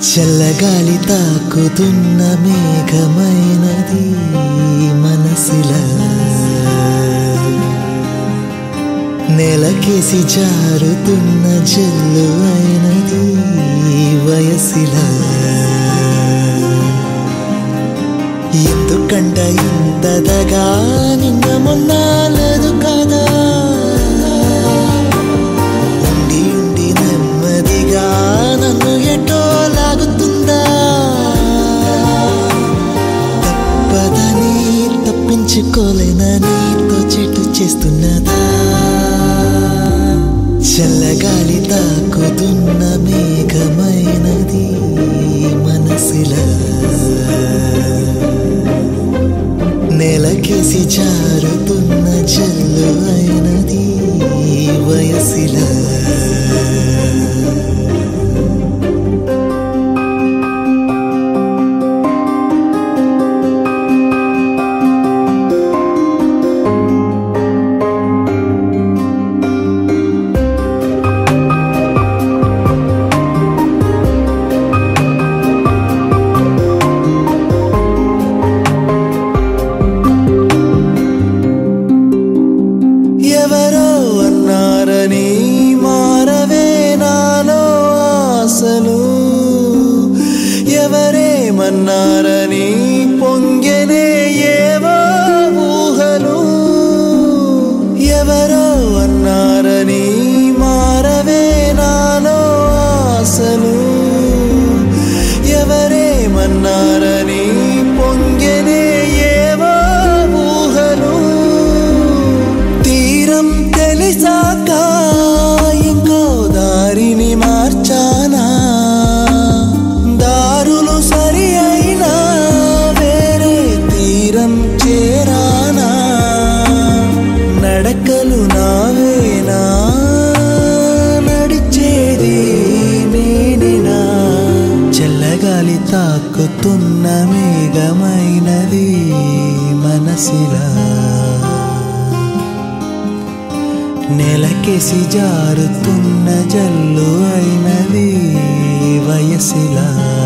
చల్లగాలి తాకుతున్న మేఘమైనది మనసిలా. నెలకేసి జారుతున్న జల్లు అయినది వయసిలా. ఎందుకంట ఇంతదగా నిన్న మొన్నాలదు కదా? తప్పించుకోలేనని తోచెట్టు చేస్తున్నదా? చల్లగాలి తాకుతున్న మేఘమైనది మనసుల నెలకేసి జారుతున్న జల్లు అయినది వయసులా আপনার తాకుతున్న మేఘమైనది మనసిలా. నెలకెసి జారుతున్న జల్లు అయినది వయసిలా.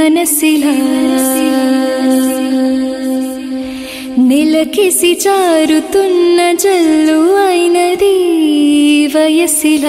മനസ്സില നിലകിసి ചാരുത്തുന്ന ജല്ലു അയിനതി വയസ്സില